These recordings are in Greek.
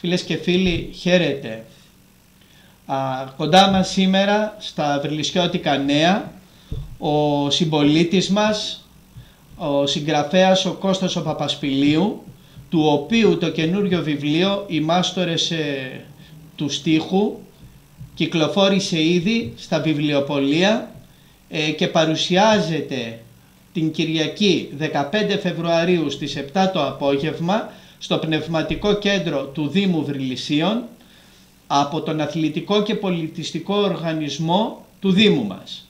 Φίλες και φίλοι, χαίρετε. Α, κοντά μας σήμερα στα Βρυλισιώτικα Νέα ο συμπολίτης μας, ο συγγραφέας ο Κώστας ο Παπασπηλίου, του οποίου το καινούριο βιβλίο «Οι μάστορες ε, του στίχου» κυκλοφόρησε ήδη στα βιβλιοπολία ε, και παρουσιάζεται την Κυριακή 15 Φεβρουαρίου στις 7 το απόγευμα στο Πνευματικό Κέντρο του Δήμου Βρυλισίων από τον Αθλητικό και Πολιτιστικό Οργανισμό του Δήμου μας.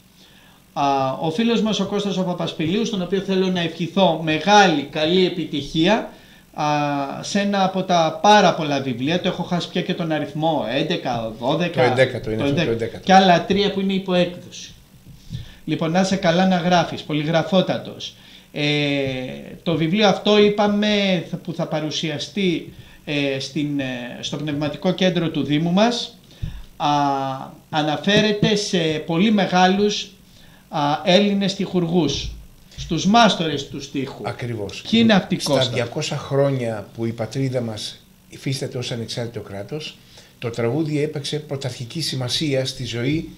Ο φίλος μας ο Κώστας ο Παπασπηλίου, στον οποίο θέλω να ευχηθώ μεγάλη καλή επιτυχία σε ένα από τα πάρα πολλά βιβλία, το έχω χάσει πια και τον αριθμό 11, 12, το 11, το είναι το 11. και άλλα τρία που είναι υπό έκδοση. Λοιπόν, να είσαι καλά να γράφεις, πολυγραφότατος. Ε, το βιβλίο αυτό είπαμε που θα παρουσιαστεί ε, στην, ε, στο πνευματικό κέντρο του Δήμου μας α, αναφέρεται σε πολύ μεγάλους α, Έλληνες τυχουργούς στους μάστορες του στίχου. Ακριβώς. Ποιοι είναι αυτοί Στα 200 χρόνια που η πατρίδα μας υφίσταται ως ανεξάρτητο κράτος, το τραγούδι έπαιξε πρωταρχική σημασία στη ζωή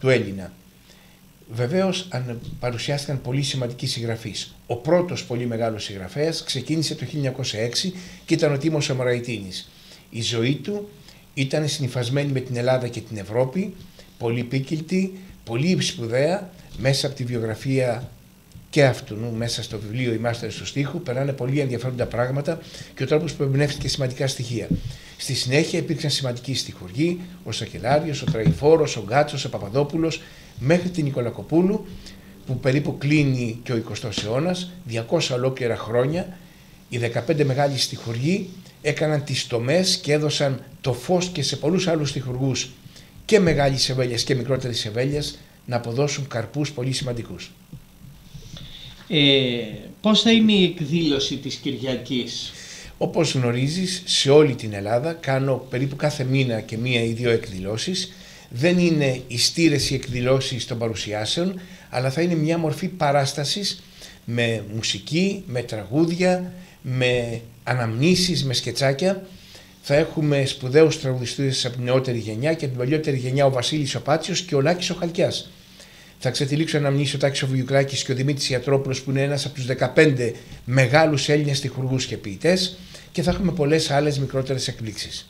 του Έλληνα. Βεβαίως παρουσιάστηκαν πολύ σημαντικοί συγγραφείς. Ο πρώτος πολύ μεγάλος συγγραφέας ξεκίνησε το 1906 και ήταν ο Τίμος Αμαραϊτίνης. Η ζωή του ήταν συνυφασμένη με την Ελλάδα και την Ευρώπη, πολύ πίκυλτη, πολύ σπουδαία, μέσα από τη βιογραφία και αυτού μέσα στο βιβλίο «Οι Μάστερες του Στίχου» περνάνε πολύ ενδιαφέροντα πράγματα και ο τρόπος που εμπνεύστηκε σημαντικά στοιχεία. Στη συνέχεια υπήρξαν σημαντικοί στοιχουργοί, ο Σακελάριος, ο Τραϊφόρος, ο Γκάτσος, ο Παπαδόπουλος, μέχρι την Νικολακοπούλου που περίπου κλείνει και ο 20ος αιώνας, 200 ολόκληρα χρόνια, οι 15 μεγάλοι στιχουργοί έκαναν τις τομές και έδωσαν το φως και σε πολλούς άλλους στιχουργούς και μεγάλης ευέλειας και μικρότερης ευέλειας να αποδώσουν καρπούς πολύ σημαντικούς. Ε, πώς θα είναι η εκδήλωση της Κυριακής; Όπως γνωρίζεις, σε όλη την Ελλάδα κάνω περίπου κάθε μήνα και μία ή δύο εκδηλώσεις δεν είναι οι στήρες οι εκδηλώσεις των παρουσιάσεων, αλλά θα είναι μια μορφή παράστασης με μουσική, με τραγούδια, με αναμνήσεις, με σκετσάκια. Θα έχουμε σπουδαίους τραγουδιστές από την νεότερη γενιά και την παλιότερη γενιά ο Βασίλης ο Πάτσιος και ο Λάκης ο Χαλκιάς. Θα ξετυλίξω αναμνήσει ο Τάκης ο Βιουκλάκης και ο Δημήτρης Ιατρόπουλος που είναι ένας από τους 15 μεγάλους Έλληνες τυχουργούς και ποιητές και θα έχουμε πολλές άλλες μικρότερες εκπλήξεις.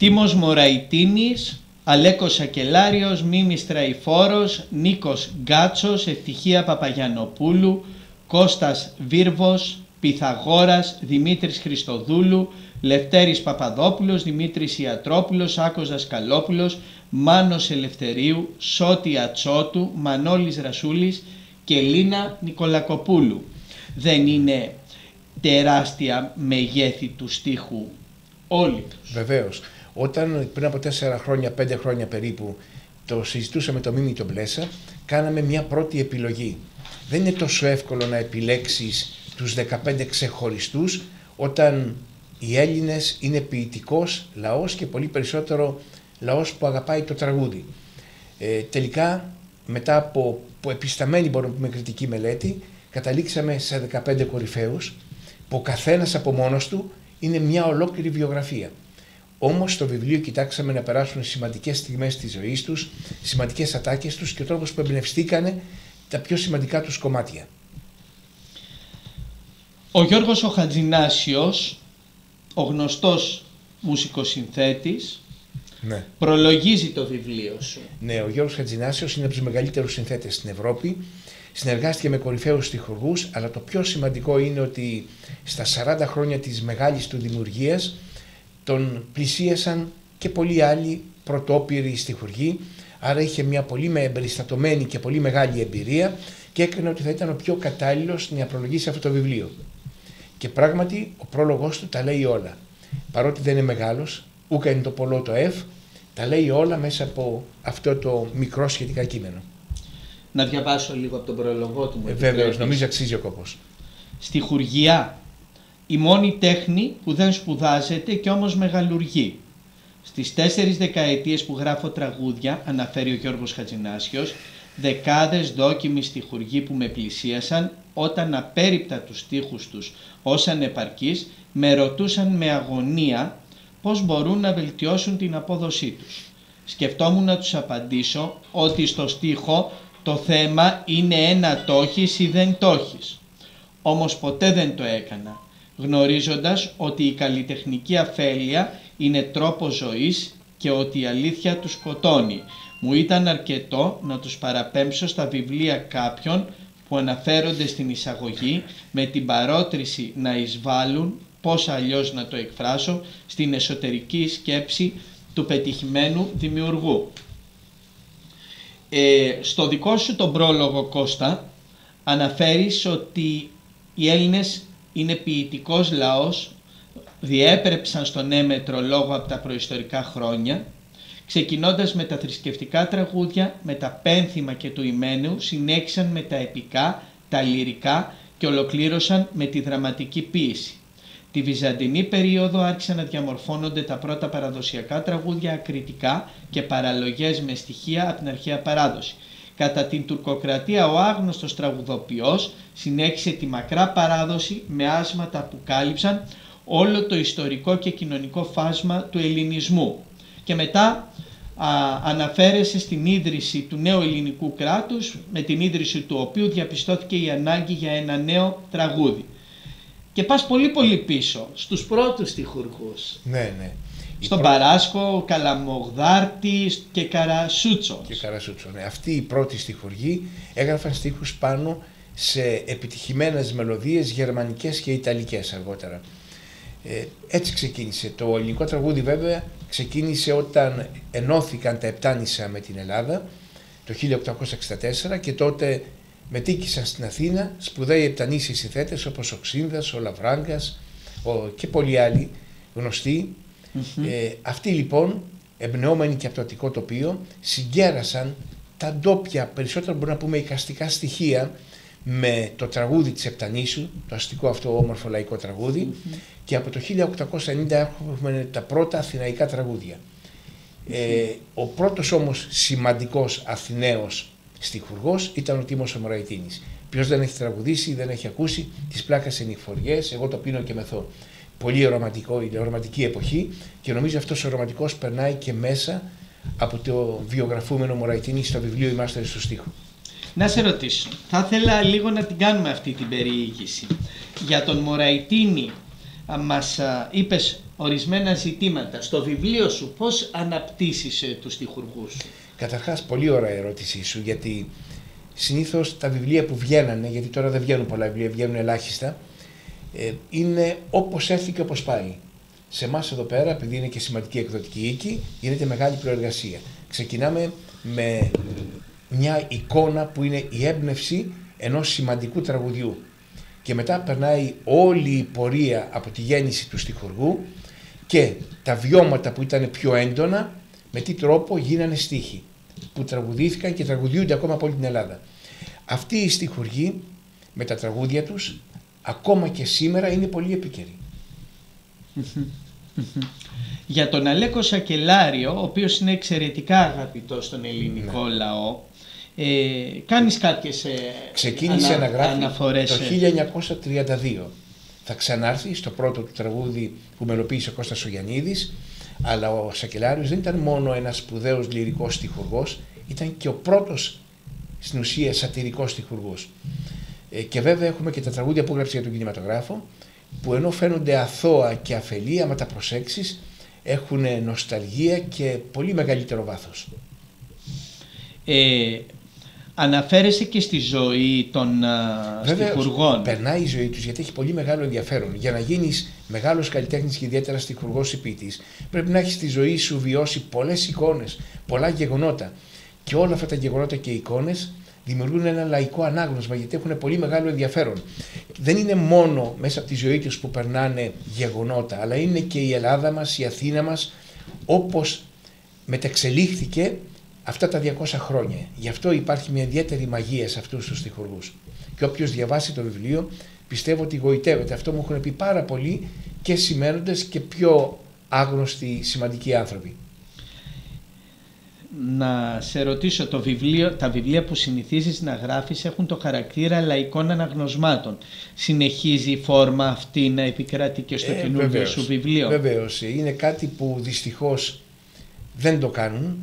Τίμος Μωραϊτίνης, Αλέκος Σακελάριος, Μίμης Τραϊφόρος, Νίκος Γκάτσος, Ευτυχία Παπαγιανοπούλου, Κώστας Βίρβος, Πυθαγόρας, Δημήτρης Χριστοδούλου, Λευτέρης Παπαδόπουλος, Δημήτρης Ιατρόπουλος, Άκος Δασκαλόπουλος, Μάνος Ελευθερίου, Σώτη Ατσότου, Μανώλης Ρασούλης και Λίνα Νικολακοπούλου. Δεν είναι τεράστια μεγέθη του στίχου όλοι τους. Βεβαίως. Όταν πριν από τέσσερα χρόνια, πέντε χρόνια περίπου, το συζητούσαμε το Μίμη τον Πλέσα, κάναμε μια πρώτη επιλογή. Δεν είναι τόσο εύκολο να επιλέξεις τους 15 ξεχωριστούς όταν οι Έλληνες είναι ποιητικός λαός και πολύ περισσότερο λαός που αγαπάει το τραγούδι. Ε, τελικά, μετά από, από επισταμένη μπορούμε να πούμε κριτική μελέτη, καταλήξαμε σε 15 κορυφαίους που ο καθένας από μόνος του είναι μια ολόκληρη βιογραφία. Όμως στο βιβλίο κοιτάξαμε να περάσουν σημαντικές στιγμές της ζωής τους, σημαντικές ατάκες τους και ο τρόπος που εμπνευστήκανε τα πιο σημαντικά τους κομμάτια. Ο Γιώργος ο Χατζινάσιος, ο γνωστός μουσικοσυνθέτης, ναι. προλογίζει το βιβλίο σου. Ναι, ο Γιώργος Χατζινάσιος είναι από τους μεγαλύτερους συνθέτες στην Ευρώπη. Συνεργάστηκε με κορυφαίους στιχουργούς, αλλά το πιο σημαντικό είναι ότι στα 40 χρόνια της μεγάλης του δημιουργίας τον πλησίασαν και πολλοί άλλοι πρωτόπυροι στιχουργοί, άρα είχε μια πολύ με εμπεριστατωμένη και πολύ μεγάλη εμπειρία και έκανε ότι θα ήταν ο πιο κατάλληλος να προλογίσει αυτό το βιβλίο. Και πράγματι ο πρόλογος του τα λέει όλα. Παρότι δεν είναι μεγάλος, ούκα είναι το πολλό το F, τα λέει όλα μέσα από αυτό το μικρό σχετικά κείμενο. Να διαβάσω λίγο από τον προλογό του. Ε, Βεβαίω, νομίζω αξίζει ο κόπος. Στιχουργιά η μόνη τέχνη που δεν σπουδάζεται και όμως μεγαλουργεί. Στις τέσσερις δεκαετίες που γράφω τραγούδια, αναφέρει ο Γιώργος Χατζινάσιος, δεκάδες δόκιμοι στιχουργοί που με πλησίασαν όταν απέριπτα τους στίχους τους ως ανεπαρκείς με ρωτούσαν με αγωνία πώς μπορούν να βελτιώσουν την απόδοσή τους. Σκεφτόμουν να τους απαντήσω ότι στο στίχο το θέμα είναι ένα τόχης ή δεν τόχης. Όμως ποτέ δεν το έκανα, γνωρίζοντας ότι η καλλιτεχνική αφέλεια είναι τρόπο ζωής και ότι η αλήθεια τους σκοτώνει. Μου ήταν αρκετό να τους παραπέμψω στα βιβλία κάποιων που αναφέρονται στην εισαγωγή με την παρότριση να εισβάλλουν, πώς αλλιώς να το εκφράσω, στην εσωτερική σκέψη του πετυχημένου δημιουργού. Ε, στο δικό σου τον πρόλογο Κώστα αναφέρεις ότι οι Έλληνες είναι ποιητικός λαός, διέπρεψαν στον έμετρο λόγω από τα προϊστορικά χρόνια, ξεκινώντας με τα θρησκευτικά τραγούδια, με τα πένθυμα και του Ημένου, συνέχισαν με τα επικά, τα λυρικά και ολοκλήρωσαν με τη δραματική ποίηση. Τη Βυζαντινή περίοδο άρχισαν να διαμορφώνονται τα πρώτα παραδοσιακά τραγούδια ακριτικά και παραλογές με στοιχεία από την αρχαία παράδοση. Κατά την τουρκοκρατία ο άγνωστος τραγουδοποιός συνέχισε τη μακρά παράδοση με άσματα που κάλυψαν όλο το ιστορικό και κοινωνικό φάσμα του ελληνισμού. Και μετά α, αναφέρεσε στην ίδρυση του νέου ελληνικού κράτους με την ίδρυση του οποίου διαπιστώθηκε η ανάγκη για ένα νέο τραγούδι και πας πολύ πολύ πίσω στους πρώτους τυχουργούς. Ναι, ναι. Στον Παράσκο, Καλαμογδάρτη και Καρασούτσος. Και Καρασούτσος, ναι. Αυτοί οι πρώτοι στιχουργοί έγραφαν στίχους πάνω σε επιτυχημένες μελωδίες γερμανικές και ιταλικές αργότερα. Ε, έτσι ξεκίνησε. Το ελληνικό τραγούδι βέβαια ξεκίνησε όταν ενώθηκαν τα Επτάνησα με την Ελλάδα το 1864 και τότε μετήκησαν στην Αθήνα σπουδαίοι επτανήσιοι συνθέτες όπως ο Ξύνδας, ο Λαβράγκας ο, και πολλοί άλλοι Ε, αυτοί λοιπόν, εμπνεόμενοι και από το Αττικό τοπίο, συγκέρασαν τα ντόπια, περισσότερο μπορούμε να πούμε οικαστικά στοιχεία με το τραγούδι της Επτανήσου, το αστικό αυτό όμορφο λαϊκό και από το 1890 έχουμε τα πρώτα αθηναϊκά τραγούδια. Ε, ο πρώτος όμως σημαντικός Αθηναίος στιχουργός ήταν ο Τίμος Ομοραϊτίνη. Ποιος δεν έχει τραγουδήσει, δεν έχει ακούσει τις πλάκα σε νυχφοριέ, εγώ το πίνω και μεθώ. Πολύ ρομαντικό, η ρομαντική εποχή και νομίζω αυτός ο ρομαντικός περνάει και μέσα από το βιογραφούμενο Μωραϊτίνη στο βιβλίο «Η Μάστερη του Στίχου». Να σε ρωτήσω, θα ήθελα λίγο να την κάνουμε αυτή την περιήγηση. Για τον Μωραϊτίνη μας είπες ορισμένα ζητήματα. Στο βιβλίο σου πώς αναπτύσσεις ε, τους στιχουργούς; σου. Καταρχάς, πολύ ωραία ερώτησή σου, γιατί συνήθως τα βιβλία που βγαίνανε, γιατί τώρα δεν βγαίνουν πολλά βιβλία, βγαίνουν ελάχιστα, ε, είναι όπως έρθει και όπως πάει. Σε εμάς εδώ πέρα, επειδή είναι και σημαντική εκδοτική οίκη, γίνεται μεγάλη προεργασία. Ξεκινάμε με μια εικόνα που είναι η έμπνευση ενός σημαντικού τραγουδιού και μετά περνάει όλη η πορεία από τη γέννηση του στιχουργού και τα βιώματα που ήταν πιο έντονα με τι τρόπο γίνανε στίχοι που τραγουδήθηκαν και τραγουδιούνται ακόμα από όλη την Ελλάδα. Αυτοί οι στιχουργοί με τα τραγούδια τους ακόμα και σήμερα είναι πολύ επίκαιροι. Για τον Αλέκο Σακελάριο, ο οποίος είναι εξαιρετικά αγαπητός στον ελληνικό ναι. λαό, ε, κάνεις κάποιες ε, Ξεκίνησε ανα, να γράφει το 1932. Ε. Θα ξανάρθει στο πρώτο του τραγούδι που μελοποίησε ο Κώστας Σογιαννίδης αλλά ο Σακελάριος δεν ήταν μόνο ένας σπουδαίος λυρικός στιχουργός, ήταν και ο πρώτος στην ουσία σατυρικός στιχουργός. Ε, και βέβαια έχουμε και τα τραγούδια που έγραψε για τον κινηματογράφο, που ενώ φαίνονται αθώα και αφελή, άμα τα προσέξεις, έχουν νοσταλγία και πολύ μεγαλύτερο βάθος. Ε, Αναφέρεσαι και στη ζωή των Βέβαια, στιχουργών. Περνάει η ζωή τους γιατί έχει πολύ μεγάλο ενδιαφέρον. Για να γίνεις μεγάλος καλλιτέχνης και ιδιαίτερα στιχουργός ή ποιητή, πρέπει να έχεις στη ζωή σου βιώσει πολλές εικόνες, πολλά γεγονότα. Και όλα αυτά τα γεγονότα και εικόνες δημιουργούν ένα λαϊκό ανάγνωσμα γιατί έχουν πολύ μεγάλο ενδιαφέρον. Δεν είναι μόνο μέσα από τη ζωή τους που περνάνε γεγονότα, αλλά είναι και η Ελλάδα μας, η Αθήνα μας, όπως μεταξελίχθηκε αυτά τα 200 χρόνια. Γι' αυτό υπάρχει μια ιδιαίτερη μαγεία σε αυτούς τους στιχουργούς. Και όποιος διαβάσει το βιβλίο πιστεύω ότι γοητεύεται. Αυτό μου έχουν πει πάρα πολλοί και σημαίνοντες και πιο άγνωστοι σημαντικοί άνθρωποι. να σε ρωτήσω, το βιβλίο, τα βιβλία που συνηθίζεις να γράφεις έχουν το χαρακτήρα λαϊκών αναγνωσμάτων. Συνεχίζει η φόρμα αυτή να επικράτει και στο ε, καινούργιο σου βιβλίο; Βεβαίως, είναι κάτι που δυστυχώς δεν το κάνουν.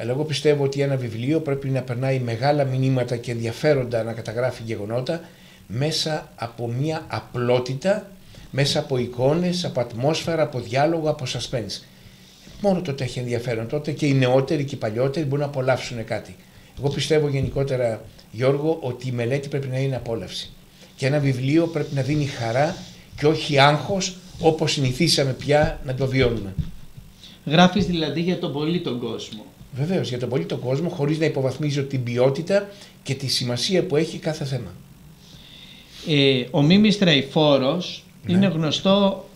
Αλλά εγώ πιστεύω ότι ένα βιβλίο πρέπει να περνάει μεγάλα μηνύματα και ενδιαφέροντα να καταγράφει γεγονότα μέσα από μια απλότητα, μέσα από εικόνες, από ατμόσφαιρα, από διάλογο, από suspense. Μόνο τότε έχει ενδιαφέρον. Τότε και οι νεότεροι και οι παλιότεροι μπορούν να απολαύσουν κάτι. Εγώ πιστεύω γενικότερα, Γιώργο, ότι η μελέτη πρέπει να είναι απόλαυση. Και ένα βιβλίο πρέπει να δίνει χαρά και όχι άγχος όπως συνηθίσαμε πια να το βιώνουμε. Γράφεις δηλαδή για τον πολύ τον κόσμο. Βεβαίως, για τον πολύ τον κόσμο, χωρίς να υποβαθμίζω την ποιότητα και τη σημασία που έχει κάθε θέμα. Ε, ο Μίμης Τραϊφόρος ναι. είναι γνωστό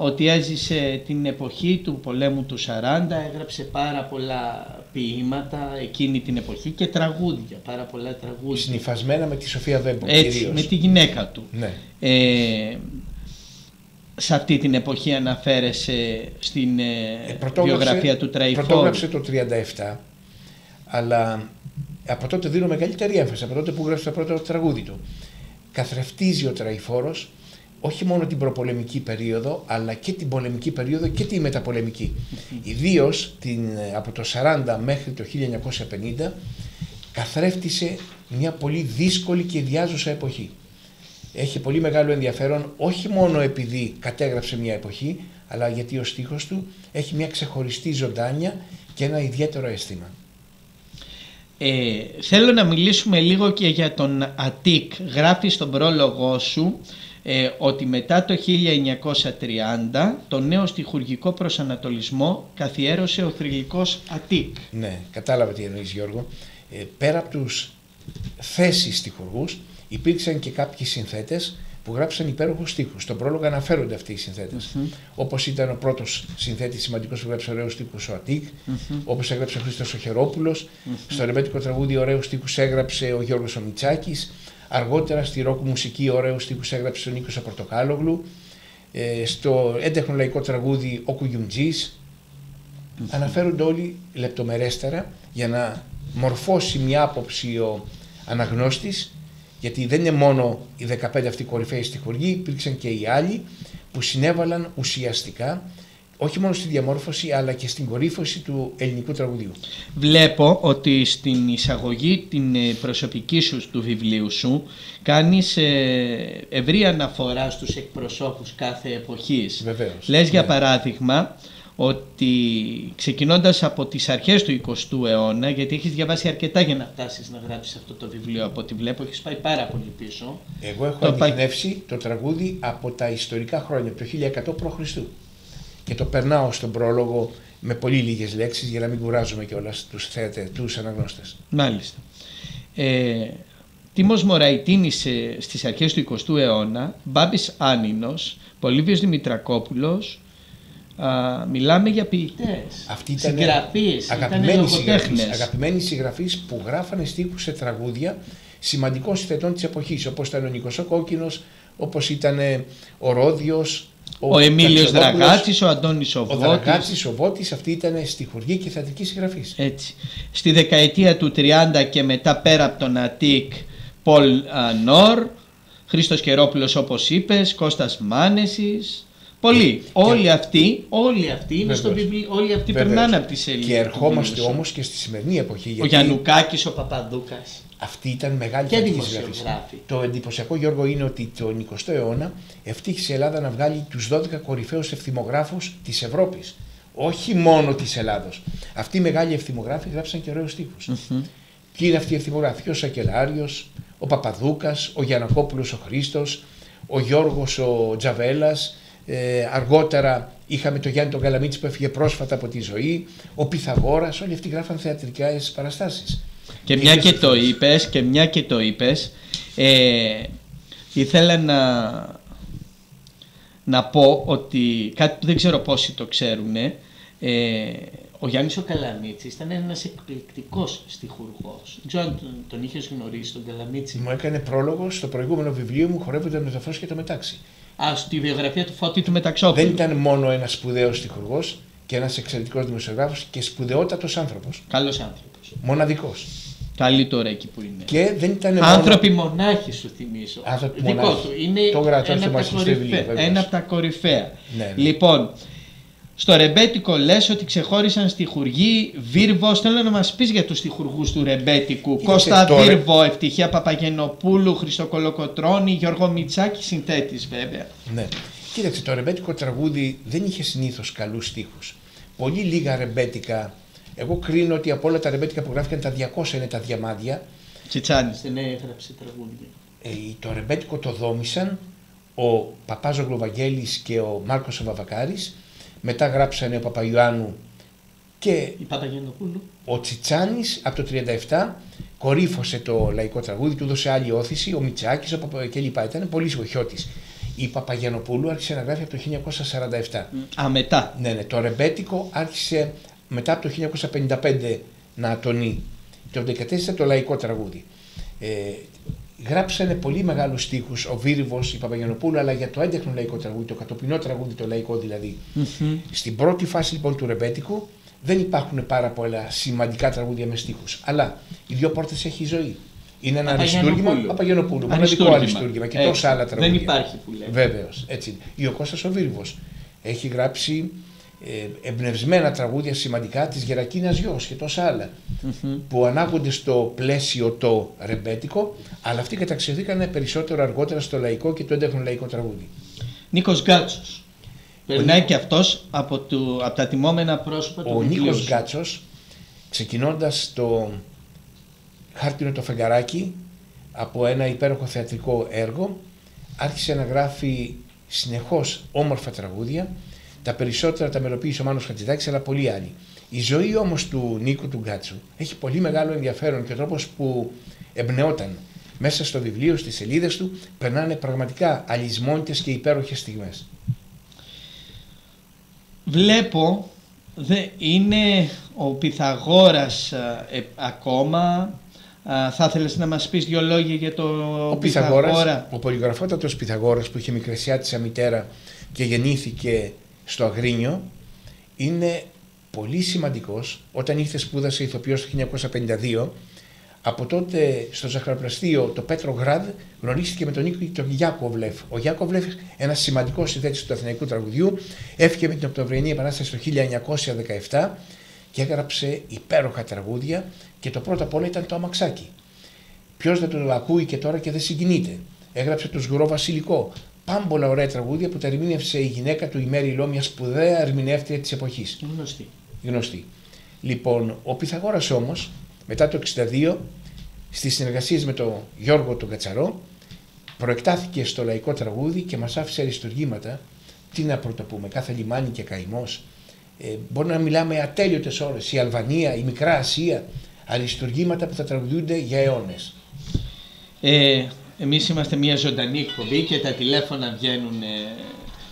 ότι έζησε την εποχή του πολέμου του 40, έγραψε πάρα πολλά ποίηματα εκείνη την εποχή και τραγούδια, πάρα πολλά τραγούδια. Συνυφασμένα με τη Σοφία Βέμπο Έτσι, με τη γυναίκα του. Ναι. Ε, σε αυτή την εποχή αναφέρεσαι στην ε, ε βιογραφία του Τραϊφόρου. Πρωτόγραψε το 37, αλλά από τότε δίνω μεγαλύτερη έμφαση, από τότε που γράψε το πρώτο τραγούδι του. Καθρεφτίζει ο Τραϊφόρος όχι μόνο την προπολεμική περίοδο, αλλά και την πολεμική περίοδο και τη μεταπολεμική. Ιδίως από το 40 μέχρι το 1950 καθρέφτησε μια πολύ δύσκολη και διάζουσα εποχή. Έχει πολύ μεγάλο ενδιαφέρον όχι μόνο επειδή κατέγραψε μια εποχή, αλλά γιατί ο στίχος του έχει μια ξεχωριστή ζωντάνια και ένα ιδιαίτερο αίσθημα. Ε, θέλω να μιλήσουμε λίγο και για τον Αττικ. Γράφει στον πρόλογό σου ε, ότι μετά το 1930 το νέο στιχουργικό προσανατολισμό καθιέρωσε ο θρηλυκός Αττικ. Ναι, κατάλαβα τι εννοείς Γιώργο. Ε, πέρα από τους θέσεις στιχουργούς υπήρξαν και κάποιοι συνθέτες που γράψαν υπέροχους στίχους. Στον πρόλογο αναφέρονται αυτοί οι συνθέτες. Mm-hmm. Όπως ήταν ο πρώτος συνθέτη σημαντικός που γράψε ωραίους στίχους ο Αττικ, mm-hmm. όπως έγραψε ο Χρήστος ο Χερόπουλο. Mm-hmm. Στο ρεμπέτικο τραγούδι ωραίους στίχους έγραψε ο Γιώργος Ομιτσάκης. Αργότερα στη ροκ μουσική ωραίους στίχους έγραψε ο Νίκος Απορτοκάλογλου. Ε, στο έντεχνο λαϊκό τραγούδι ο Κουγιουμτζής. Αναφέρονται όλοι λεπτομερέστερα για να μορφώσει μια άποψη ο αναγνώστης γιατί δεν είναι μόνο οι 15 αυτοί κορυφαίοι στιχουργοί, υπήρξαν και οι άλλοι που συνέβαλαν ουσιαστικά όχι μόνο στη διαμόρφωση αλλά και στην κορύφωση του ελληνικού τραγουδίου. Βλέπω ότι στην εισαγωγή την ε, προσωπική σου του βιβλίου σου κάνεις ε, ευρύ αναφορά στους εκπροσώπους κάθε εποχής. Βεβαίως. Λες για ναι. παράδειγμα ότι ξεκινώντας από τις αρχές του 20ου αιώνα, γιατί έχεις διαβάσει αρκετά για να φτάσεις να γράψεις αυτό το βιβλίο από ό,τι βλέπω, έχεις πάει πάρα πολύ πίσω. Εγώ έχω το το τραγούδι από τα ιστορικά χρόνια, από το 1100 π.Χ και το περνάω στον πρόλογο με πολύ λίγες λέξεις για να μην κουράζουμε και όλα τους θέατες, τους αναγνώστες. Μάλιστα. Ε, Τίμος Μωραϊτίνης στις αρχές του 20ου αιώνα, Μπάμπης Άνινος, Πολύβιος Δημητρακόπουλος, α, μιλάμε για ποιητές, Αυτοί ήταν συγγραφείς, αγαπημένοι συγγραφείς, αγαπημένοι συγγραφείς που γράφανε στίχους σε τραγούδια σημαντικών συνθετών της εποχής, όπως ήταν ο Νίκος ο Κόκκινος, όπως ήταν ο Ρόδιος, ο, ο Εμίλιος Δραγάτσης, ο Αντώνης ο Βότης. Ο Δραγάτσης, ο Βότης, αυτή ήταν στιχουργή και θεατρική συγγραφή. Έτσι. Στη δεκαετία του 30 και μετά πέρα από τον Αττικ, Πολ Νόρ, Χρήστος Κερόπουλος όπως είπες, Κώστας Μάνεσης, Πολλοί. Και... Όλοι αυτοί, όλοι αυτοί είναι στο βιβλίο, όλοι αυτοί Βεβαίως. περνάνε από τη σελίδα. Και ερχόμαστε όμως και στη σημερινή εποχή. Γιατί... Ο Γιαννουκάκης, ο Παπαδούκας. Αυτή ήταν μεγάλη και Το εντυπωσιακό Γιώργο είναι ότι τον 20ο αιώνα ευτύχησε η Ελλάδα να βγάλει τους 12 κορυφαίους ευθυμογράφους της Ευρώπης. Όχι μόνο της Ελλάδος. Αυτοί οι μεγάλοι ευθυμογράφοι γράψαν και ωραίους στίχου. Mm-hmm. Ποιοι είναι αυτοί οι ευθυμογράφοι, ο Σακελάριος, ο Παπαδούκας, ο Γιανακόπουλος ο Χρήστος, ο Γιώργος ο Τζαβέλας, ε, αργότερα είχαμε το Γιάννη τον Καλαμίτση που έφυγε πρόσφατα από τη ζωή, ο Πυθαγόρας, όλοι αυτοί γράφαν θεατρικές παραστάσεις. Και μια και το είπες, και μια και το είπες, ε, ήθελα να, να πω ότι κάτι που δεν ξέρω πόσοι το ξέρουν, ε, ο Γιάννης ο Καλαμίτσης ήταν ένας εκπληκτικός στιχουργός. Δεν ξέρω αν τον, τον είχες γνωρίσει τον Καλαμίτση. Μου έκανε πρόλογο στο προηγούμενο βιβλίο μου «Χορεύοντα με το φως και το μετάξι». Α, στη βιογραφία του Φώτη του Μεταξόπουλου. Δεν ήταν μόνο ένας σπουδαίος τυχουργό και και ένας εξαιρετικός δημοσιογράφος και σπουδαιότατος άνθρωπος. Καλός άνθρωπος. Μοναδικός. Καλή τώρα εκεί που είναι. Και δεν ήταν μόνο... Άνθρωποι μονάχοι σου θυμίζω. Άνθρωποι Δικό μονάχοι. του. Είναι Το γράψα ένα, στο από τα μαθητικό βιβλίο, κορυφαία, βεβαίως. ένα από τα κορυφαία. Ναι, ναι. Λοιπόν, στο ρεμπέτικο λες ότι ξεχώρισαν στιχουργοί Βίρβο. Θέλω να μας πεις για τους στιχουργούς του ρεμπέτικου. Κοίταξε, Κώστα το ρε- Βίρβο, Ευτυχία Παπαγενοπούλου, Χριστοκολοκοτρώνη, Γιώργο Μιτσάκη, συνθέτης βέβαια. Ναι. Κοίταξε, το ρεμπέτικο τραγούδι δεν είχε συνήθως καλούς στίχους. Πολύ λίγα ρεμπέτικα. Εγώ κρίνω ότι από όλα τα ρεμπέτικα που γράφηκαν τα 200 είναι τα διαμάδια. Τσιτσάνης δεν έγραψε τραγούδια. Ε, το ρεμπέτικο το δόμησαν ο Παπάς ο Γλοβαγγέλης και ο Μάρκος ο Βαβακάρης. Μετά γράψανε ο Παπαϊωάννου και Η Παπαγενοπούλου. ο Τσιτσάνης από το 37 κορύφωσε το λαϊκό τραγούδι, του έδωσε άλλη όθηση, ο Μιτσάκης ο Παπα... και λοιπά. Ήταν πολύ σιωτής. Η Παπαγιανοπούλου άρχισε να γράφει από το 1947. Α, μετά. Ναι, ναι, το ρεμπέτικο άρχισε μετά από το 1955 να ατονεί. Το 1914 το λαϊκό τραγούδι. Ε, γράψανε πολύ μεγάλους στίχους ο Βίρυβος, η Παπαγιανοπούλου, αλλά για το έντεχνο λαϊκό τραγούδι, το κατοπινό τραγούδι, το λαϊκό δηλαδή. Μμμ. Στην πρώτη φάση λοιπόν του ρεμπέτικου δεν υπάρχουν πάρα πολλά σημαντικά τραγούδια με στίχους. Αλλά οι δύο πόρτες έχει ζωή. Είναι ένα Παπαγιανοπούλου. αριστούργημα. Παπαγιανοπούλου. Μοναδικό Αριστούργημα. αριστούργημα και Έτσι. τόσα άλλα τραγούδια. Δεν υπάρχει που λέει. Βέβαιω. Έτσι. είναι. Ή ο Κώστας ο Βίρβος έχει γράψει ε, εμπνευσμένα τραγούδια σημαντικά της Γερακίνας Γιος και τόσα άλλα Μμμ. που ανάγονται στο πλαίσιο το ρεμπέτικο αλλά αυτοί καταξιωθήκαν περισσότερο αργότερα στο λαϊκό και το έντεχνο λαϊκό τραγούδι. Νίκος Γκάτσος. Περνάει Νίκο- και αυτός από, του, από τα τιμόμενα πρόσωπα του Ο βιβλίου Νίκος σου. Γκάτσος ξεκινώντας το χάρτινο το φεγγαράκι από ένα υπέροχο θεατρικό έργο άρχισε να γράφει συνεχώς όμορφα τραγούδια τα περισσότερα τα μελοποίησε ο Μάνος Χατζηδάκης αλλά πολλοί άλλοι. Η ζωή όμως του Νίκου του Γκάτσου έχει πολύ μεγάλο ενδιαφέρον και ο τρόπος που εμπνεόταν μέσα στο βιβλίο, στις σελίδες του περνάνε πραγματικά αλυσμόνητες και υπέροχες στιγμές. Βλέπω, δε, είναι ο Πυθαγόρας α, ε, ακόμα. Α, θα ήθελες να μας πεις δύο λόγια για το Ο Πυθαγόρας, ο πολυγραφότατος Πυθαγόρας που είχε μικρεσιάτισα μητέρα και γεννήθηκε στο Αγρίνιο είναι πολύ σημαντικός όταν ήρθε σπούδασε ηθοποιός το 1952 από τότε στο Ζαχαροπλαστείο το Πέτρο Γράδ γνωρίστηκε με τον Νίκο τον Γιάκοβλεφ. Ο Γιάκοβλεφ, ένας σημαντικός συνθέτης του Αθηναϊκού τραγουδιού, έφυγε με την Οκτωβριανή Επανάσταση το 1917 και έγραψε υπέροχα τραγούδια και το πρώτο απ' όλα ήταν το Αμαξάκι. Ποιος δεν το ακούει και τώρα και δεν συγκινείται. Έγραψε το Σγουρό Βασιλικό. Πάμπολα ωραία τραγούδια που τα ερμήνευσε η γυναίκα του η Μέρη Λό, μια σπουδαία ερμηνεύτρια της εποχής. Γνωστή. Γνωστή. Λοιπόν, ο Πυθαγόρας όμως μετά το 62 στις συνεργασίες με τον Γιώργο τον Κατσαρό προεκτάθηκε στο λαϊκό τραγούδι και μας άφησε αριστουργήματα τι να πρωτοπούμε, κάθε λιμάνι και καημός. Ε, μπορεί να μιλάμε ατέλειωτες ώρες η Αλβανία, η Μικρά Ασία αριστουργήματα που θα τραγουδούνται για αιώνες. Ε, εμείς είμαστε μια ζωντανή εκπομπή και τα τηλέφωνα βγαίνουν ε,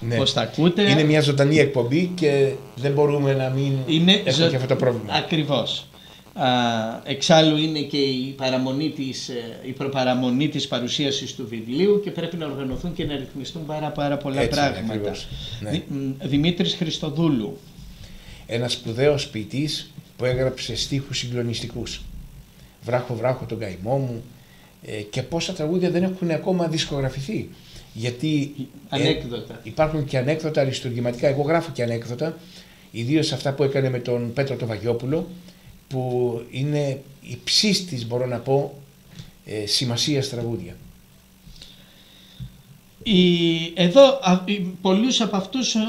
Ναι. πώς τα ακούτε. είναι μια ζωντανή εκπομπή και δεν μπορούμε να μην Είναι έχουμε ζω- και αυτό το πρόβλημα Ακριβώς. Α, εξάλλου είναι και η, παραμονή της, ε, η προπαραμονή της παρουσίασης του βιβλίου και πρέπει να οργανωθούν και να ρυθμιστούν πάρα, πάρα πολλά Έτσι είναι, πράγματα. ακριβώς. Ναι. Δη- μ, Δημήτρης Χριστοδούλου. ένας σπουδαίος ποιητής που έγραψε στίχους συγκλονιστικούς. Βράχο βράχο τον καημό μου ε, και πόσα τραγούδια δεν έχουν ακόμα δισκογραφηθεί. Γιατί ε, Ανέκδοτα. υπάρχουν και ανέκδοτα αριστουργηματικά. Εγώ γράφω και ανέκδοτα, ιδίως αυτά που έκανε με τον Πέτρο το Βαγιόπουλο, που είναι υψίστης μπορώ να πω ε, σημασίας τραγούδια. Η, εδώ α, οι, πολλούς από αυτούς α,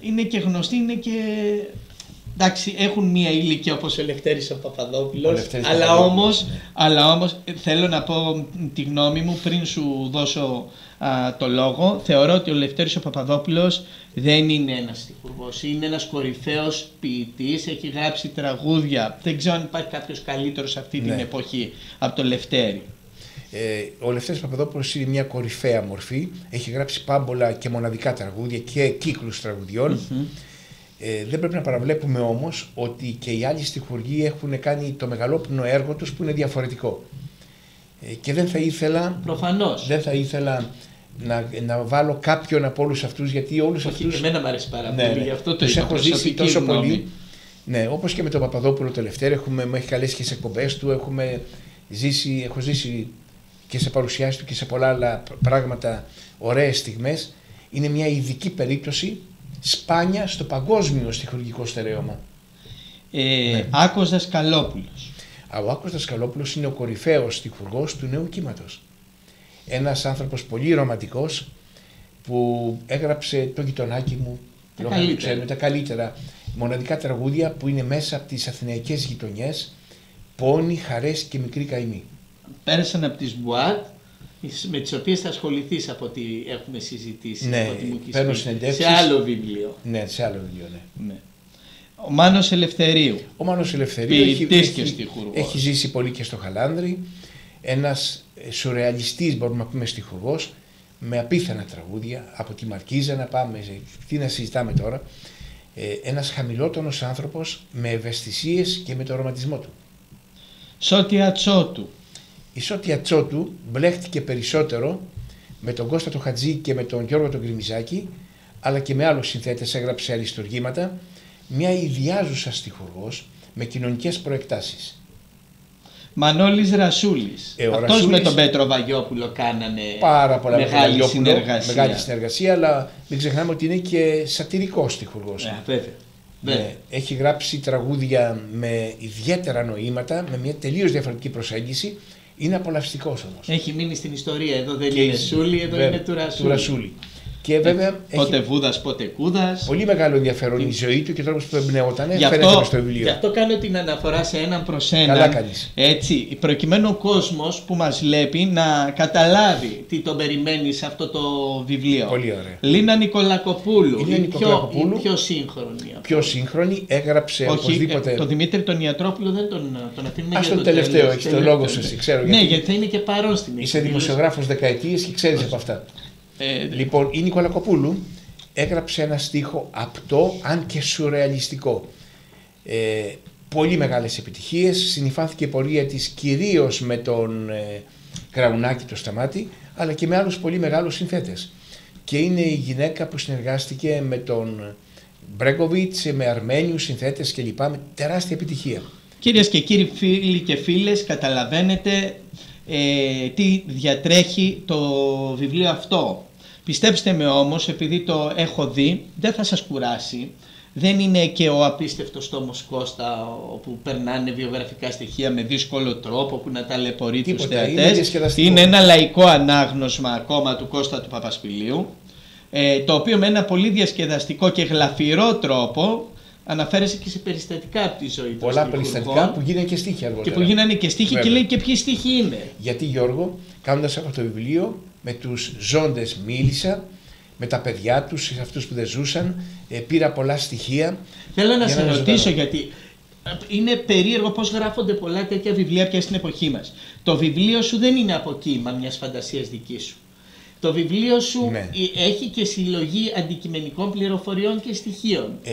είναι και γνωστοί, είναι και... Εντάξει, έχουν μία ηλικία όπως ο Λευτέρης ο Ο Παπαδόπουλος, Λευτέρης αλλά Παπαδόπουλος, όμως, ναι. αλλά όμως ε, θέλω να πω τη γνώμη μου πριν σου δώσω α, το λόγο. Θεωρώ ότι ο Λευτέρης ο Παπαδόπουλος δεν είναι ένας στιχουργός, είναι ένας κορυφαίος ποιητής, έχει γράψει τραγούδια. Δεν ξέρω αν υπάρχει κάποιος καλύτερος σε αυτή την Ναι. εποχή από το Λευτέρη. Ε, ο Λευτέρης Παπαδόπουλος είναι μια κορυφαία μορφή. Έχει γράψει πάμπολα και μοναδικά τραγούδια και κύκλους τραγουδιών. Ε, δεν πρέπει να παραβλέπουμε όμως ότι και οι άλλοι στιχουργοί έχουν κάνει το μεγαλόπνο έργο τους που είναι διαφορετικό. Ε, και δεν θα ήθελα, Προφανώς. δεν θα ήθελα να, να βάλω κάποιον από όλους αυτούς γιατί όλους αυτού. Εμένα μου αρέσει πάρα ναι, πολύ, γι' αυτό το τους έχω ζήσει τόσο πολύ. Ναι, όπως και με τον Παπαδόπουλο τελευταία, έχουμε, με έχει καλέσει και σε εκπομπές του, έχουμε ζήσει, έχω ζήσει και σε παρουσιάσεις του και σε πολλά άλλα πράγματα ωραίες στιγμές. Είναι μια ειδική περίπτωση σπάνια στο παγκόσμιο στοιχουργικό στερέωμα. Ε, ναι. Άκος Δασκαλόπουλος. Ο Άκος Δασκαλόπουλος είναι ο κορυφαίος στιχουργός του νέου κύματος. Ένας άνθρωπος πολύ ρομαντικός που έγραψε το γειτονάκι μου τα καλύτερα. τα καλύτερα μοναδικά τραγούδια που είναι μέσα από τις αθηναϊκές γειτονιές πόνοι, χαρές και μικρή καημή. Πέρασαν από τις Μπουάτ με τις οποίες θα ασχοληθείς από ό,τι έχουμε συζητήσει. Ναι, παίρνω συνεντεύξεις. Σε άλλο βιβλίο. Ναι, σε άλλο βιβλίο, ναι. ναι. Ο Μάνος Ελευθερίου. Ο Μάνος Ελευθερίου έχει, έχει, έχει ζήσει πολύ και στο Χαλάνδρη. Ένας σουρεαλιστής μπορούμε να πούμε στιχουργός με απίθανα τραγούδια από τη Μαρκίζα να πάμε, τι να συζητάμε τώρα. Ε, ένας χαμηλότονος άνθρωπος με ευαισθησίες και με το ρομαντισμό του. Σότια Τσότου. Η Σότια Τσότου μπλέχτηκε περισσότερο με τον Κώστα το Χατζή και με τον Γιώργο τον Γκριμιζάκη αλλά και με άλλους συνθέτες έγραψε αριστοργήματα μια ιδιάζουσα στιχουργός με κοινωνικές προεκτάσεις. Μανώλης Ρασούλης. Ε, Αυτός Ρασούλης, με τον Πέτρο Βαγιόπουλο κάνανε πάρα πολλά μεγάλη συνεργασία. Μεγάλη συνεργασία, αλλά μην ξεχνάμε ότι είναι και σατυρικός στιχουργός. Ε, βέβαια. Ναι, έχει γράψει τραγούδια με ιδιαίτερα νοήματα, με μια τελείως διαφορετική προσέγγιση. Είναι απολαυστικός όμως. Έχει μείνει στην ιστορία. Εδώ δεν είναι Σούλη, εδώ είναι του Ρασούλη. Του Ρασούλη. Και βέβαια. Ε, πότε Βούδας, πότε Κούδας. Πολύ μεγάλο ενδιαφέρον η ζωή του και ο τρόπος που εμπνεόταν. Φαίνεται στο βιβλίο. Γι' αυτό κάνω την αναφορά σε έναν προς έναν. Καλά κάνεις. Έτσι, προκειμένου ο κόσμος που μας βλέπει να καταλάβει τι τον περιμένει σε αυτό το βιβλίο. Πολύ ωραία. Λίνα Νικολακοπούλου. Λίνα Νικολακοπούλου. Πιο, πιο σύγχρονη. Πιο σύγχρονη, έγραψε Όχι, οπωσδήποτε. Ε, τον Δημήτρη τον Ιατρόπουλο δεν τον, τον αφήνουμε. Α τον τελευταίο, έχεις το λόγο σου, ξέρω. Ναι, γιατί θα είναι και παρόν στην Είσαι δημοσιογράφος δεκαετίες και ξέρεις από αυτά. Ε, λοιπόν, η Νικολακοπούλου έγραψε ένα στίχο απτό, αν και σουρεαλιστικό. Ε, πολύ μεγάλες επιτυχίες, συνειφάθηκε η πορεία της κυρίως με τον ε, Κραουνάκη το Σταμάτη, αλλά και με άλλους πολύ μεγάλους συνθέτες. Και είναι η γυναίκα που συνεργάστηκε με τον Μπρέγκοβιτς, με Αρμένιους συνθέτες κλπ. με τεράστια επιτυχία. Κυρίες και κύριοι φίλοι και φίλες, καταλαβαίνετε ε, τι διατρέχει το βιβλίο αυτό. Πιστέψτε με όμως, επειδή το έχω δει, δεν θα σας κουράσει. Δεν είναι και ο απίστευτος τόμος Κώστα όπου περνάνε βιογραφικά στοιχεία με δύσκολο τρόπο που να ταλαιπωρεί τους θεατές. Είναι, είναι ένα λαϊκό ανάγνωσμα ακόμα του Κώστα του Παπασπηλίου ε, το οποίο με ένα πολύ διασκεδαστικό και γλαφυρό τρόπο αναφέρεσαι και σε περιστατικά από τη ζωή του. Πολλά περιστατικά που γίνανε και στίχοι αργότερα. Και που γίνανε και στίχοι Βέβαια. και λέει και ποιοι στίχοι είναι. Γιατί Γιώργο, κάνοντας αυτό το βιβλίο, με τους ζώντες μίλησα, με τα παιδιά τους, σε αυτούς που δεν ζούσαν, ε, πήρα πολλά στοιχεία. Θέλω να σε ρωτήσω γιατί ε, είναι περίεργο πώς γράφονται πολλά τέτοια βιβλία πια στην εποχή μας. Το βιβλίο σου δεν είναι από κύμα μιας φαντασίας δικής σου. Το βιβλίο σου ναι. έχει και συλλογή αντικειμενικών πληροφοριών και στοιχείων. Ε,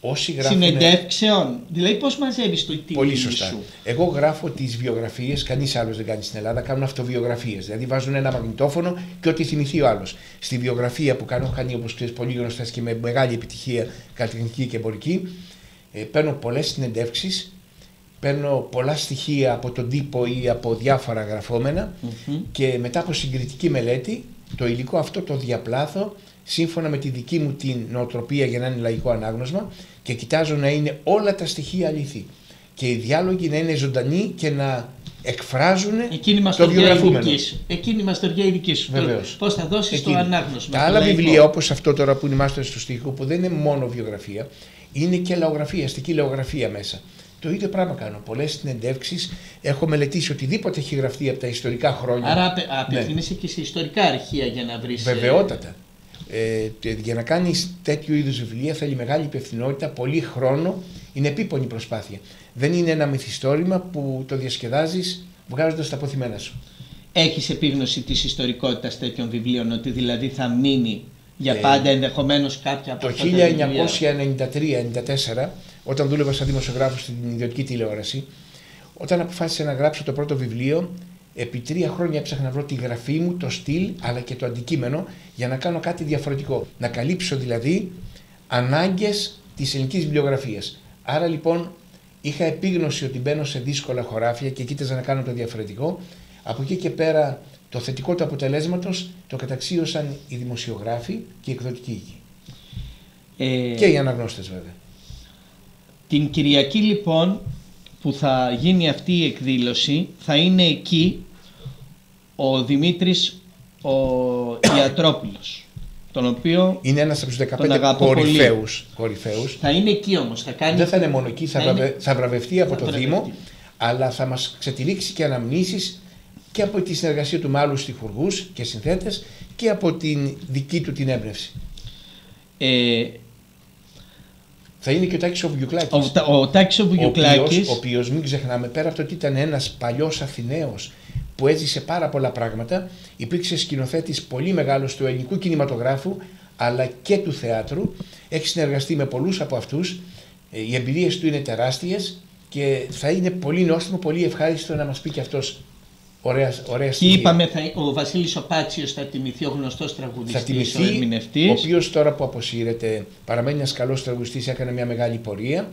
όσοι γράφουν... Συνεντεύξεων. Δηλαδή, πώς μαζεύεις το τίτλο Πολύ σωστά. Σου; Εγώ γράφω τις βιογραφίες, κανείς άλλος δεν κάνει στην Ελλάδα. Κάνουν αυτοβιογραφίες. Δηλαδή, βάζουν ένα μαγνητόφωνο και ό,τι θυμηθεί ο άλλος. Στη βιογραφία που κάνω, κάνει όπως ξέρεις, πολύ γνωστές και με μεγάλη επιτυχία καλλιτεχνική και εμπορική, ε, παίρνω πολλές συνεντεύξεις, παίρνω πολλά στοιχεία από τον τύπο ή από διάφορα γραφόμενα mm-hmm. και μετά από συγκριτική μελέτη το υλικό αυτό το διαπλάθω σύμφωνα με τη δική μου την νοοτροπία για να είναι λαϊκό ανάγνωσμα και κοιτάζω να είναι όλα τα στοιχεία αληθή. Και οι διάλογοι να είναι ζωντανοί και να εκφράζουν Εκείνη το βιογραφούμενο. Εκείνη μας το η δική σου. Βεβαίως. Πώς θα δώσεις το ανάγνωσμα. Τα άλλα βιβλία όπως αυτό τώρα που είμαστε στο στίχο που δεν είναι μόνο βιογραφία, είναι και λαογραφία, αστική λαογραφία μέσα. Το ίδιο πράγμα κάνω. Πολλές συνεντεύξεις έχω μελετήσει οτιδήποτε έχει γραφτεί από τα ιστορικά χρόνια. Άρα απευθύνεσαι ναι. και σε ιστορικά αρχεία για να βρεις. Βεβαιότατα. Ε, για να κάνεις τέτοιου είδους βιβλία θέλει μεγάλη υπευθυνότητα, πολύ χρόνο, είναι επίπονη προσπάθεια. Δεν είναι ένα μυθιστόρημα που το διασκεδάζεις βγάζοντας τα αποθυμένα σου. Έχεις επίγνωση της ιστορικότητας τέτοιων βιβλίων, ότι δηλαδή θα μείνει για ε, πάντα ε, ενδεχομένως κάποια από Το 1993-1994, όταν δούλευα σαν δημοσιογράφος στην ιδιωτική τηλεόραση, όταν αποφάσισα να γράψω το πρώτο βιβλίο, Επί τρία χρόνια έψαχνα να βρω τη γραφή μου, το στυλ αλλά και το αντικείμενο για να κάνω κάτι διαφορετικό. Να καλύψω δηλαδή ανάγκες της ελληνικής βιβλιογραφίας. Άρα λοιπόν είχα επίγνωση ότι μπαίνω σε δύσκολα χωράφια και κοίταζα να κάνω το διαφορετικό. Από εκεί και πέρα το θετικό του αποτελέσματος το καταξίωσαν οι δημοσιογράφοι και οι εκδοτικοί οίκοι. Ε, και οι αναγνώστες βέβαια. Την Κυριακή λοιπόν που θα γίνει αυτή η εκδήλωση θα είναι εκεί ο Δημήτρης ο Ιατρόπουλος τον οποίο είναι ένας από τους 15 κορυφαίους, κορυφαίους. Θα είναι εκεί όμως. Θα κάνει... Δεν θα είναι μόνο εκεί, θα, θα, είναι... θα βραβευτεί από θα το βραβευτεί. Δήμο αλλά θα μας ξετυλίξει και αναμνήσεις και από τη συνεργασία του με άλλους τυχουργούς και συνθέτες και από την δική του την έμπνευση. Ε, θα είναι και ο Τάκης ο Βουγιουκλάκης. Ο, ο Τάκης ο Βουγιουκλάκης. Ο οποίος, μην ξεχνάμε, πέρα από το ότι ήταν ένας παλιός Αθηναίος που έζησε πάρα πολλά πράγματα, υπήρξε σκηνοθέτης πολύ μεγάλος του ελληνικού κινηματογράφου αλλά και του θεάτρου. Έχει συνεργαστεί με πολλούς από αυτούς. Ε, οι εμπειρίες του είναι τεράστιες και θα είναι πολύ νόστιμο, πολύ ευχάριστο να μας πει και αυτός Ωραίας, ωραίας και είπαμε θα, ο Βασίλης Οπάτσιος θα τιμηθεί ο γνωστός τραγουδιστής, θα τιμηθεί, ο ερμηνευτής. Ο οποίος τώρα που αποσύρεται παραμένει ένας καλός τραγουδιστής, έκανε μια μεγάλη πορεία.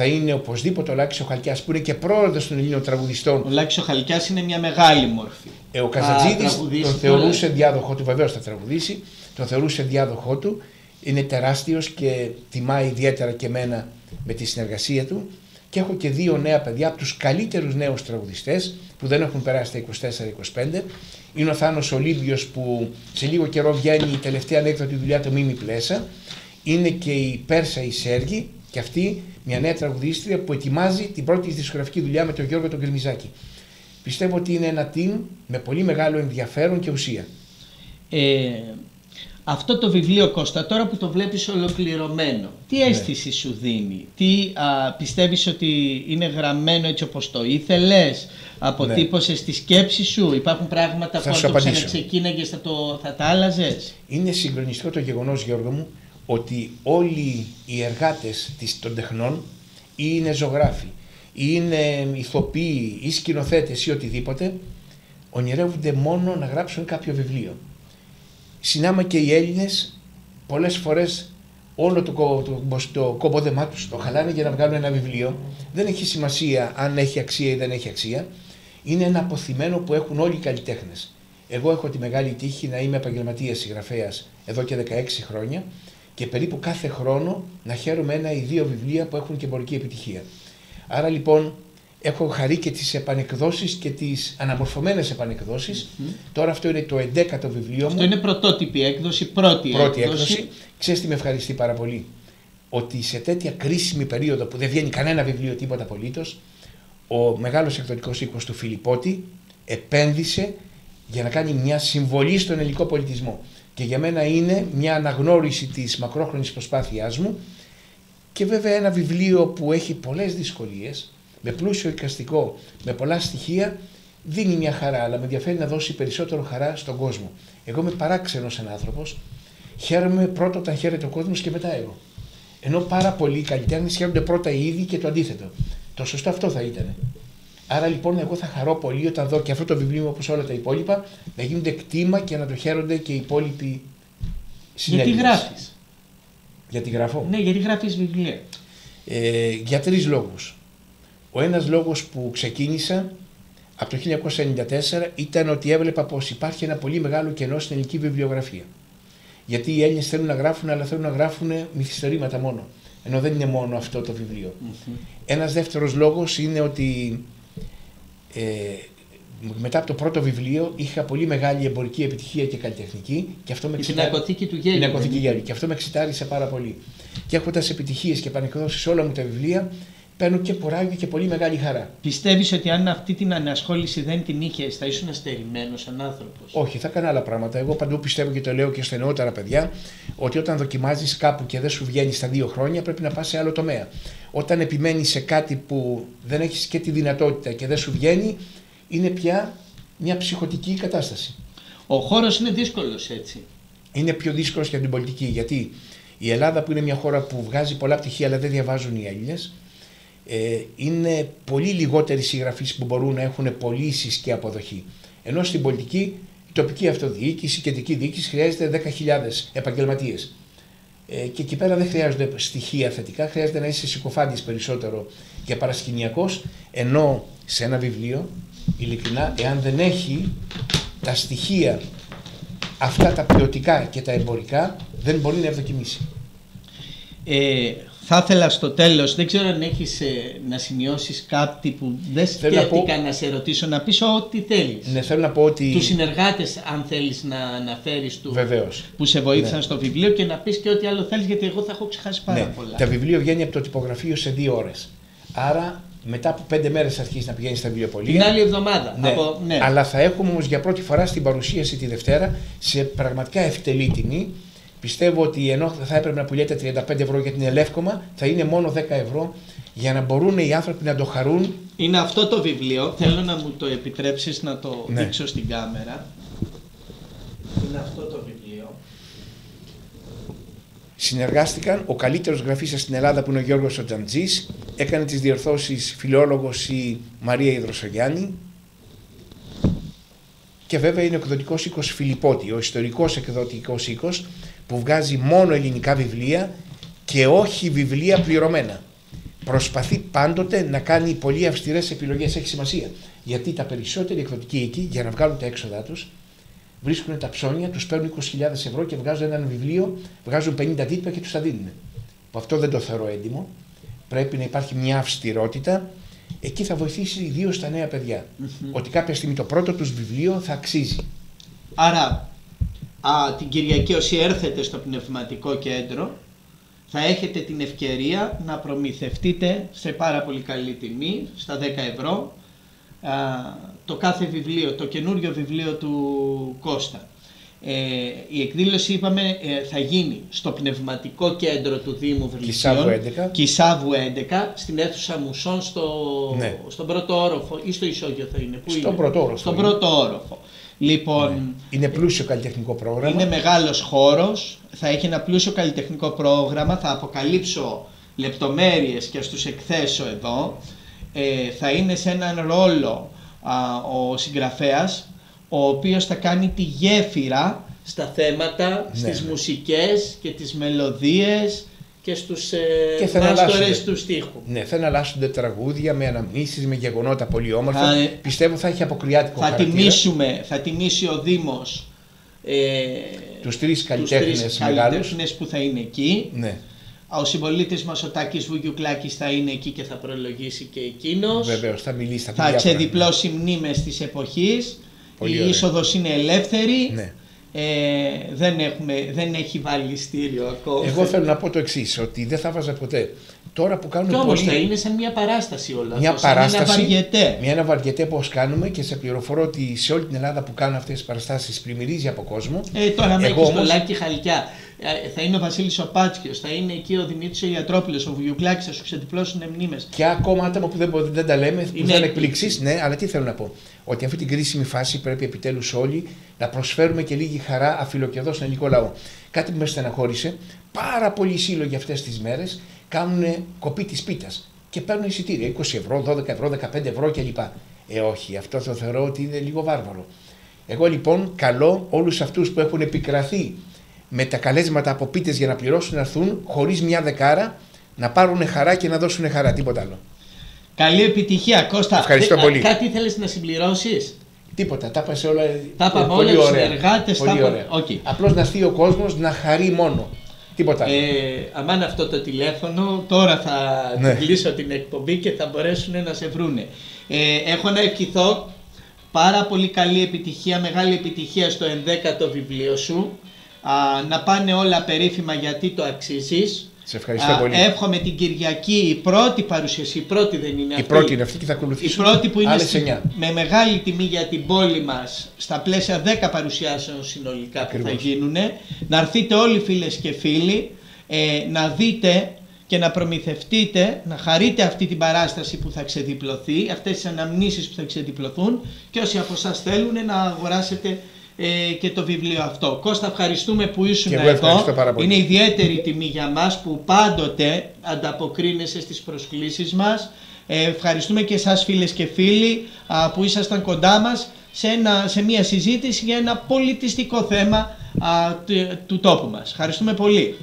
Θα είναι οπωσδήποτε ο Λάκης ο Χαλκιάς που είναι και πρόεδρος των Ελλήνων τραγουδιστών. Ο Λάκης ο Χαλκιάς είναι μια μεγάλη μορφή. Ε, ο Καζατζίδης τον θεωρούσε διάδοχό του, βεβαίως θα τραγουδήσει, τον θεωρούσε διάδοχό του. Είναι τεράστιος και τιμάει ιδιαίτερα και εμένα με τη συνεργασία του και έχω και δύο νέα παιδιά από τους καλύτερους νέους τραγουδιστές που δεν έχουν περάσει τα 24-25. Είναι ο Θάνος Ολύμπιος που σε λίγο καιρό βγαίνει η τελευταία ανέκδοτη δουλειά του Μίμη Πλέσα. Είναι και η Πέρσα η Σέργη και αυτή μια νέα τραγουδίστρια που ετοιμάζει την πρώτη δισκογραφική δουλειά με τον Γιώργο τον Κρυμιζάκη. Πιστεύω ότι είναι ένα team με πολύ μεγάλο ενδιαφέρον και ουσία. Ε, αυτό το βιβλίο Κώστα τώρα που το βλέπεις ολοκληρωμένο τι ναι. αίσθηση σου δίνει; Τι α, πιστεύεις ότι είναι γραμμένο έτσι όπως το ήθελες; Αποτύπωσες ναι. τη σκέψη σου; Υπάρχουν πράγματα θα που αν το ξαναξεκίναγες θα, το, θα τα άλλαζες; Είναι συγκλονιστικό το γεγονός Γιώργο μου ότι όλοι οι εργάτες των τεχνών ή είναι ζωγράφοι ή είναι ηθοποιοί ή σκηνοθέτες ή οτιδήποτε ονειρεύονται μόνο να γράψουν κάποιο βιβλίο συνάμα και οι Έλληνες πολλές φορές όλο το, το, το κόμποδεμά τους το χαλάνε για να βγάλουν ένα βιβλίο. Δεν έχει σημασία αν έχει αξία ή δεν έχει αξία. Είναι ένα αποθυμένο που έχουν όλοι οι καλλιτέχνες. Εγώ έχω τη μεγάλη τύχη να είμαι επαγγελματίας συγγραφέας εδώ και 16 χρόνια και περίπου κάθε χρόνο να χαίρομαι ένα ή δύο βιβλία που έχουν και εμπορική επιτυχία. Άρα λοιπόν έχω χαρεί και τις επανεκδόσεις και τις αναμορφωμένες επανεκδόσεις. Τώρα αυτό είναι το 11ο βιβλίο μου. Αυτό είναι πρωτότυπη έκδοση, πρώτη, πρώτη έκδοση. έκδοση. Ξέρεις τι με ευχαριστεί πάρα πολύ; Ότι σε τέτοια κρίσιμη περίοδο που δεν βγαίνει κανένα βιβλίο τίποτα απολύτως, ο μεγάλος εκδοτικός οίκος του Φιλιππότη επένδυσε για να κάνει μια συμβολή στον ελληνικό πολιτισμό. Και για μένα είναι μια αναγνώριση της μακρόχρονης προσπάθειάς μου και βέβαια ένα βιβλίο που έχει πολλές δυσκολίες, με πλούσιο εικαστικό, με πολλά στοιχεία, δίνει μια χαρά, αλλά με ενδιαφέρει να δώσει περισσότερο χαρά στον κόσμο. Εγώ είμαι παράξενος σαν άνθρωπος. Χαίρομαι πρώτα όταν χαίρεται ο κόσμος και μετά εγώ. Ενώ πάρα πολλοί καλλιτέχνες χαίρονται πρώτα οι ίδιοι και το αντίθετο. Το σωστό αυτό θα ήταν. Άρα λοιπόν εγώ θα χαρώ πολύ όταν δω και αυτό το βιβλίο όπως όλα τα υπόλοιπα να γίνονται κτήμα και να το χαίρονται και οι υπόλοιποι συνέλληνες. Γιατί γράφεις; Γιατί γράφω; Ναι, γιατί γράφεις βιβλία; Ε, για τρεις λόγους. Ο ένας λόγος που ξεκίνησα από το 1994 ήταν ότι έβλεπα πως υπάρχει ένα πολύ μεγάλο κενό στην ελληνική βιβλιογραφία. Γιατί οι Έλληνες θέλουν να γράφουν, αλλά θέλουν να γράφουν μυθιστορήματα μόνο. Ενώ δεν είναι μόνο αυτό το βιβλίο. Mm-hmm. Ένας δεύτερος λόγος είναι ότι ε, μετά από το πρώτο βιβλίο είχα πολύ μεγάλη εμπορική επιτυχία και καλλιτεχνική και αυτό με εξητάρισε. Την του Γέλου. Την Και αυτό με εξητάρισε πάρα πολύ. Και έχοντας επιτυχίες και επανεκδώσει όλα μου τα βιβλία, παίρνω και ποράγιο και πολύ μεγάλη χαρά. Πιστεύεις ότι αν αυτή την ανασχόληση δεν την είχε, θα ήσουν αστερημένο σαν άνθρωπος; Όχι, θα έκανα άλλα πράγματα. Εγώ παντού πιστεύω και το λέω και στα νεότερα παιδιά, ότι όταν δοκιμάζεις κάπου και δεν σου βγαίνει στα δύο χρόνια, πρέπει να πας σε άλλο τομέα. Όταν επιμένεις σε κάτι που δεν έχεις και τη δυνατότητα και δεν σου βγαίνει, είναι πια μια ψυχοτική κατάσταση. Ο χώρος είναι δύσκολος έτσι. Είναι πιο δύσκολος για την πολιτική. Γιατί η Ελλάδα που είναι μια χώρα που βγάζει πολλά πτυχία αλλά δεν διαβάζουν οι Έλληνες, ε, είναι πολύ λιγότεροι συγγραφείς που μπορούν να έχουν πωλήσεις και αποδοχή. Ενώ στην πολιτική, η τοπική αυτοδιοίκηση, η κεντρική διοίκηση χρειάζεται 10.000 επαγγελματίες. Ε, και εκεί πέρα δεν χρειάζονται στοιχεία θετικά, χρειάζεται να είσαι συκοφάντης περισσότερο και παρασκηνιακός. Ενώ σε ένα βιβλίο, ειλικρινά, εάν δεν έχει τα στοιχεία αυτά τα ποιοτικά και τα εμπορικά, δεν μπορεί να ευδοκιμήσει. Ε, θα ήθελα στο τέλος, δεν ξέρω αν έχεις ε, να σημειώσεις κάτι που δεν σκέφτηκα να, να, σε ρωτήσω, να πεις ό,τι θέλεις. Ναι, θέλω να πω ότι... Τους συνεργάτες, αν θέλεις να αναφέρεις του Βεβαίως. που σε βοήθησαν ναι. στο βιβλίο και να πεις και ό,τι άλλο θέλεις, γιατί εγώ θα έχω ξεχάσει πάρα ναι. πολλά. Τα βιβλίο βγαίνει από το τυπογραφείο σε δύο ώρες. Άρα μετά από πέντε μέρες αρχίζεις να πηγαίνεις στα βιβλιοπολία. Την άλλη εβδομάδα. Ναι. Από, ναι. Αλλά θα έχουμε όμως για πρώτη φορά στην παρουσίαση τη Δευτέρα σε πραγματικά ευτελή τιμή Πιστεύω ότι ενώ θα έπρεπε να πουλιέται 35 ευρώ για την ελεύκομα, θα είναι μόνο 10 ευρώ για να μπορούν οι άνθρωποι να το χαρούν. Είναι αυτό το βιβλίο. Θέλω να μου το επιτρέψεις να το ναι. δείξω στην κάμερα. Είναι αυτό το βιβλίο. Συνεργάστηκαν ο καλύτερος γραφής στην Ελλάδα που είναι ο Γιώργος Οτζαντζής, έκανε τις διορθώσεις φιλόλογος η Μαρία Ιδροσογιάννη και βέβαια είναι ο εκδοτικός οίκος Φιλιππότη, ο ιστορικός εκδοτικός οίκος που βγάζει μόνο ελληνικά βιβλία και όχι βιβλία πληρωμένα. Προσπαθεί πάντοτε να κάνει πολύ αυστηρές επιλογές. Έχει σημασία. Γιατί τα περισσότεροι εκδοτικοί εκεί για να βγάλουν τα έξοδά τους βρίσκουν τα ψώνια, τους παίρνουν 20.000 ευρώ και βγάζουν ένα βιβλίο, βγάζουν 50 τίτλα και τους τα δίνουν. Που αυτό δεν το θεωρώ έντιμο. Πρέπει να υπάρχει μια αυστηρότητα. Εκεί θα βοηθήσει ιδίως τα νέα παιδιά. Ότι κάποια στιγμή το πρώτο τους βιβλίο θα αξίζει. Άρα α, την Κυριακή όσοι έρθετε στο πνευματικό κέντρο θα έχετε την ευκαιρία να προμηθευτείτε σε πάρα πολύ καλή τιμή, στα 10 ευρώ, α, το κάθε βιβλίο, το καινούριο βιβλίο του Κώστα. Ε, η εκδήλωση είπαμε ε, θα γίνει στο πνευματικό κέντρο του Δήμου Βρυσίων Κισάβου 11 11 στην αίθουσα Μουσών στο, ναι. στον πρώτο όροφο ή στο Ισόγειο θα είναι Πού στον πρώτο όροφο στον πρώτο όροφο Λοιπόν, ναι. Είναι πλούσιο καλλιτεχνικό πρόγραμμα. Είναι μεγάλος χώρος, θα έχει ένα πλούσιο καλλιτεχνικό πρόγραμμα, θα αποκαλύψω λεπτομέρειες και στους εκθέσω εδώ. Ε, θα είναι σε έναν ρόλο ο συγγραφέας, ο οποίος θα κάνει τη γέφυρα στα θέματα, ναι, στις ναι. μουσικές και τις μελωδίες και στους ε, μάστορες τους στίχους. Ναι, θα εναλλάσσονται τραγούδια με αναμνήσεις, με γεγονότα πολύ όμορφα. Θα, Πιστεύω θα έχει αποκριάτικο θα χαρακτήρα. Τιμήσουμε, θα τιμήσει ο Δήμος ε, τους τρεις καλλιτέχνες μεγάλους. που θα είναι εκεί. Ναι. Ο συμπολίτης μας ο Τάκης Βουγιουκλάκης θα είναι εκεί και θα προλογίσει και εκείνος. Βεβαίως, θα μιλήσει. Θα, θα ξεδιπλώσει μνήμες της εποχής. Η είσοδος είναι ελεύθερη. Ναι. Ε, δεν, έχουμε, δεν έχει βάλει στήριο ακόμα. Εγώ θέλω να πω το εξής, ότι δεν θα βάζα ποτέ. Τώρα που κάνουμε Κι όμως θα είναι σαν μια παράσταση όλα Μια αυτό, παράσταση. Σαν ένα βαριετέ. Μια ένα βαριετέ πώς κάνουμε και σε πληροφορώ ότι σε όλη την Ελλάδα που κάνουν αυτές τις παραστάσεις πλημμυρίζει από κόσμο. Ε, τώρα με έχεις όμως... στο Λάκη Χαλκιά. Ε, θα είναι ο Βασίλης Οπάτσκιο, θα είναι εκεί ο Δημήτρης ο Ιατρόπουλος, ο Βουγιουκλάκης, θα σου ξετυπλώσουν μνήμες. Και ακόμα άτομα που δεν, δεν τα λέμε, που είναι εκπλήξει. Ναι, αλλά τι θέλω να πω. Ότι αυτή την κρίσιμη φάση πρέπει επιτέλους όλοι να προσφέρουμε και λίγη χαρά αφιλοκεδό στον ελληνικό λαό. Κάτι που με στεναχώρησε, πάρα πολλοί σύλλογοι αυτές τις μέρες κάνουν κοπή της πίτας και παίρνουν εισιτήρια 20 ευρώ, 12 ευρώ, 15 ευρώ κλπ. Ε, όχι, αυτό το θεωρώ ότι είναι λίγο βάρβαρο. Εγώ λοιπόν καλώ όλους αυτούς που έχουν επικραθεί με τα καλέσματα από πίτες για να πληρώσουν να έρθουν χωρίς μια δεκάρα να πάρουν χαρά και να δώσουν χαρά, τίποτα άλλο. Καλή επιτυχία, Κώστα. Ευχαριστώ Δε, πολύ. Κάτι θέλεις να συμπληρώσεις; Τίποτα, τα είπα όλα. Τα είπαμε όλα του συνεργάτες. Πολύ ωραία. Okay. Απλώς να έρθει ο κόσμος να χαρεί μόνο. Τίποτα άλλο. Ε, αμάν αυτό το τηλέφωνο, τώρα θα ναι. κλείσω την εκπομπή και θα μπορέσουν να σε βρούνε. Ε, έχω να ευχηθώ πάρα πολύ καλή επιτυχία, μεγάλη επιτυχία στο 11ο βιβλίο σου α, να πάνε όλα περίφημα γιατί το αξίζεις. Σε ευχαριστώ πολύ. Εύχομαι την Κυριακή η πρώτη παρουσίαση, η πρώτη δεν είναι αυτή. Η πρώτη είναι αυτή και θα ακολουθήσουν Η πρώτη που είναι με μεγάλη τιμή για την πόλη μας, στα πλαίσια 10 παρουσιάσεων συνολικά Ακριβώς. που θα γίνουν. Να έρθείτε όλοι φίλες και φίλοι, ε, να δείτε και να προμηθευτείτε, να χαρείτε αυτή την παράσταση που θα ξεδιπλωθεί, αυτές τις αναμνήσεις που θα ξεδιπλωθούν και όσοι από εσάς θέλουν να αγοράσετε ε, και το βιβλίο αυτό. Κώστα, ευχαριστούμε που ήσουν εδώ. Είναι ιδιαίτερη τιμή για μας που πάντοτε ανταποκρίνεσαι στις προσκλήσεις μας. Ε, ευχαριστούμε και εσάς φίλες και φίλοι που ήσασταν κοντά μας. σε, ένα, σε μια συζήτηση για ένα πολιτιστικό θέμα του, του τόπου μας. Ευχαριστούμε πολύ.